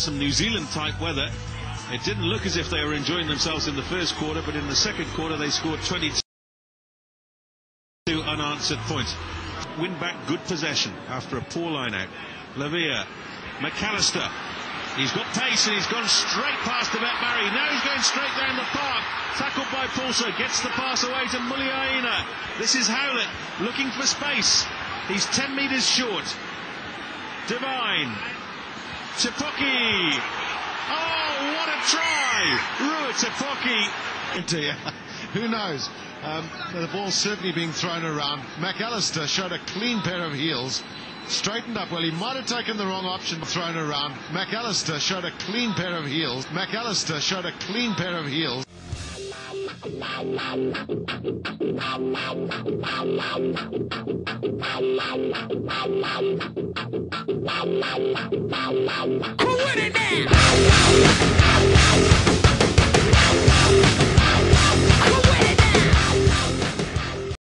some New Zealand type weather. It didn't look as if they were enjoying themselves in the first quarter, but in the second quarter they scored 22 unanswered points. Win back good possession after a poor line out. Lavia, McAlister. He's got pace and he's gone straight past Yvette Murray. Now he's going straight down the park. Tackled by Paulser. Gets the pass away to Muliaina. This is Howlett looking for space. He's 10 metres short. Devine. Tipoki. Oh, what a try! Rua Tipoki. Who knows? Um, the ball's certainly being thrown around. McAlister showed a clean pair of heels. Straightened up well. He might have taken the wrong option thrown around. McAlister showed a clean pair of heels. McAlister showed a clean pair of heels. Who with it now?